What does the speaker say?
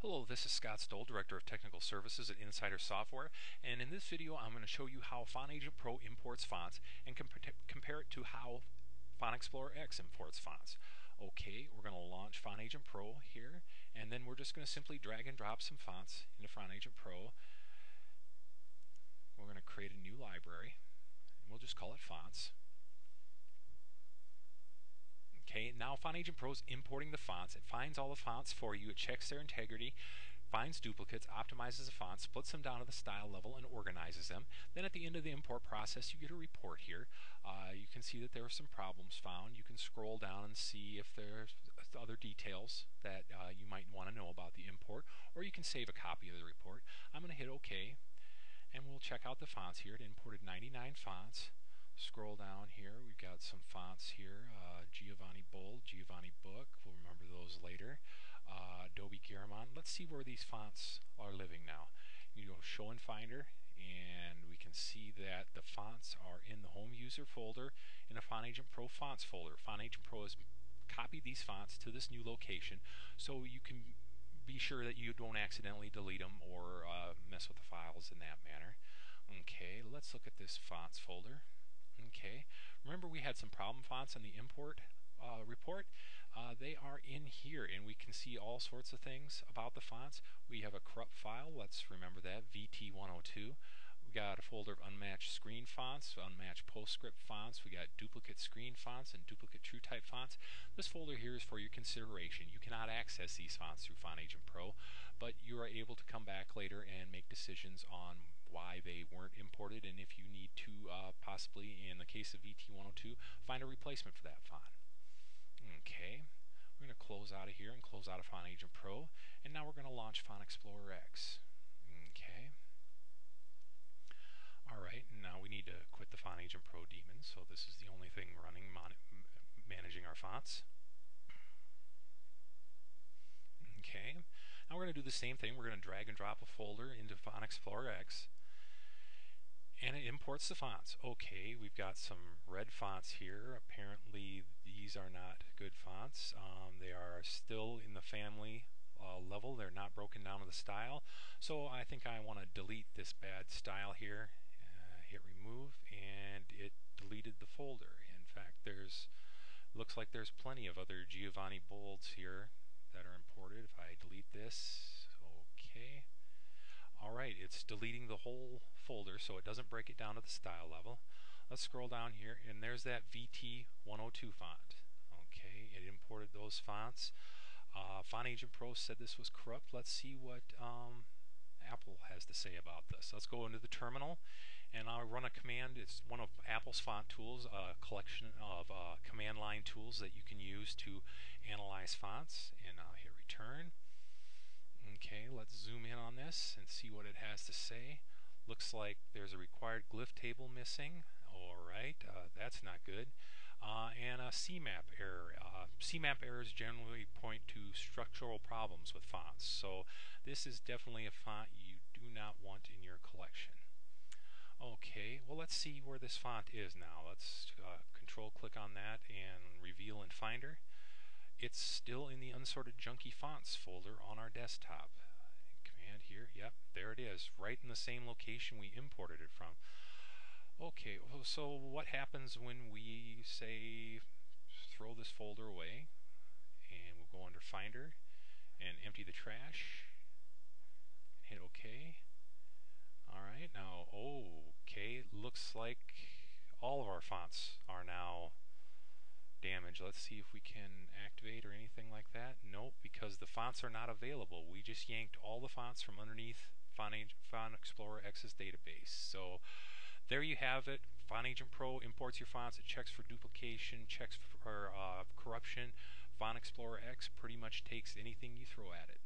Hello, this is Scott Stoll, Director of Technical Services at Insider Software, and in this video I'm going to show you how FontAgent Pro imports fonts and comp compare it to how FontExplorer X imports fonts. Okay, we're going to launch FontAgent Pro here, and then we're just going to simply drag and drop some fonts into FontAgent Pro. We're going to create a new library, and we'll just call it Fonts. Now FontAgent Pro is importing the fonts. It finds all the fonts for you, it checks their integrity, finds duplicates, optimizes the fonts, splits them down to the style level, and organizes them. Then at the end of the import process, you get a report here. Uh, you can see that there are some problems found. You can scroll down and see if there's other details that uh, you might want to know about the import, or you can save a copy of the report. I'm going to hit OK, and we'll check out the fonts here. It imported 99 fonts scroll down here, we've got some fonts here, uh, Giovanni Bold, Giovanni Book, we'll remember those later, uh, Adobe Garamond. Let's see where these fonts are living now. You go Show in Finder, and we can see that the fonts are in the Home User folder in a FontAgent Pro Fonts folder. FontAgent Pro has copied these fonts to this new location, so you can be sure that you don't accidentally delete them or uh, mess with the files in that manner. Okay, let's look at this fonts folder. Okay, remember we had some problem fonts in the import uh, report. Uh, they are in here and we can see all sorts of things about the fonts. We have a corrupt file, let's remember that, VT102. We got a folder of unmatched screen fonts, unmatched PostScript fonts, we got duplicate screen fonts and duplicate TrueType fonts. This folder here is for your consideration. You cannot access these fonts through FontAgent Pro, but you are able to come back later and make decisions on why they weren't imported and if you need to uh, possibly, in the case of VT102, find a replacement for that font. Okay, we're going to close out of here and close out of FontAgent Pro, and now we're going to launch FontExplorer X. Okay. Alright, now we need to quit the FontAgent Pro daemon, so this is the only thing running managing our fonts. Okay, now we're going to do the same thing. We're going to drag and drop a folder into FontExplorer X and it imports the fonts. Okay, we've got some red fonts here. Apparently these are not good fonts. Um, they are still in the family uh, level. They're not broken down to the style. So I think I want to delete this bad style here. Uh, hit remove and it deleted the folder. In fact, there's looks like there's plenty of other Giovanni Bolds here that are imported. If I delete this, okay. Alright, it's deleting the whole folder so it doesn't break it down to the style level. Let's scroll down here and there's that VT102 font. Okay, it imported those fonts. Uh, FontAgent Pro said this was corrupt. Let's see what um, Apple has to say about this. Let's go into the terminal and I'll run a command. It's one of Apple's font tools, a collection of uh, command line tools that you can use to analyze fonts. And I'll hit return. Okay, let's zoom in on this and see what it has to say. Looks like there's a required glyph table missing. Alright, uh, that's not good. Uh, and a CMAP error. Uh, CMAP errors generally point to structural problems with fonts. So this is definitely a font you do not want in your collection. Okay, well let's see where this font is now. Let's uh, control click on that and reveal in Finder it's still in the unsorted junky fonts folder on our desktop. Here, yep, there it is, right in the same location we imported it from. Okay, oh, so what happens when we say throw this folder away and we'll go under Finder and empty the trash and hit OK. Alright, now okay, looks like all of our fonts are now damaged. Let's see if we can activate or anything like that. Nope, because the fonts are not available. We just yanked all the fonts from underneath Font, FontExplorer X's database. So there you have it. FontAgent Pro imports your fonts. It checks for duplication, checks for uh, corruption. FontExplorer X pretty much takes anything you throw at it.